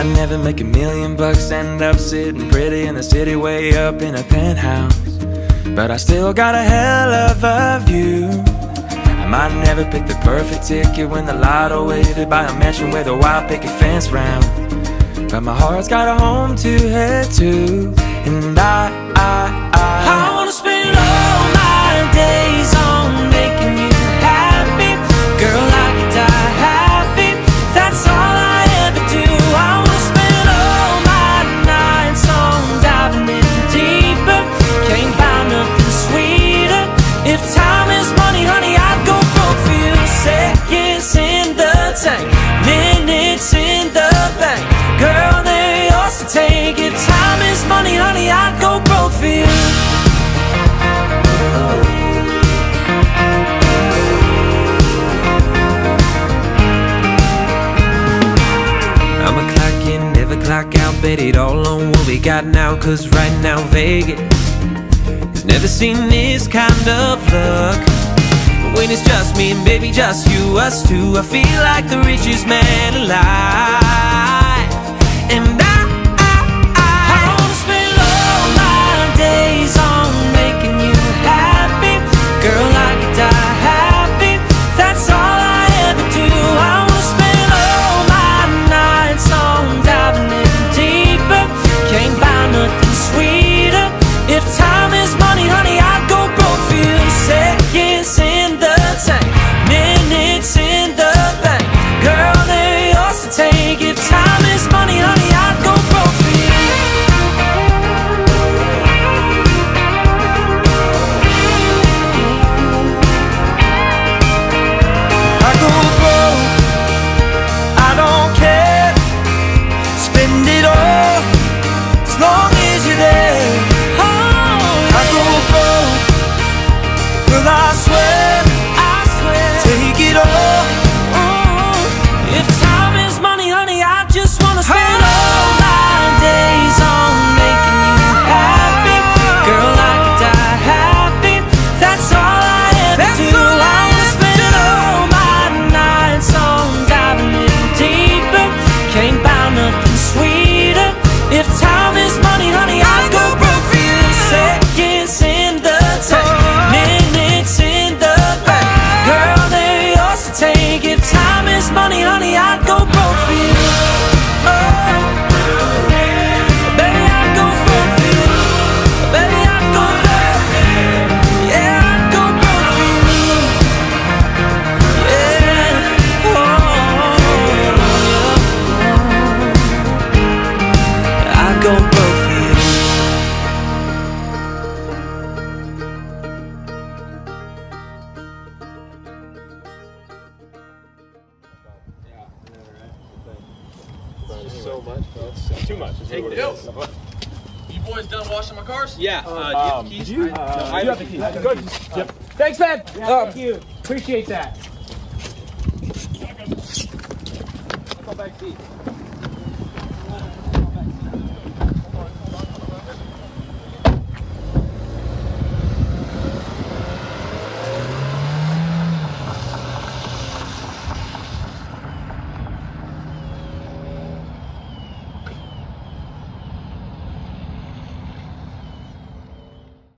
never make a million bucks, end up sitting pretty in the city way up in a penthouse. But I still got a hell of a view. I might never pick the perfect ticket when the lotto waited by a mansion with a wild picket fence round. But my heart's got a home to head to, and I, I, I, I wanna spend all bet it all on what we got now. Cause right now, Vegas has never seen this kind of luck. When it's just me and baby, just you, us two, I feel like the richest man alive. And you're oh, there. I go broke, girl, I money, honey, I'd go broke so much, bro. It's too much. Take Yo, you boys done washing my cars? Yeah. Um, did you? I, Uh, no, I you have have the the keys. keys. Good. Yep. Thanks, man. Um, Thank you. Appreciate that. Go back seat.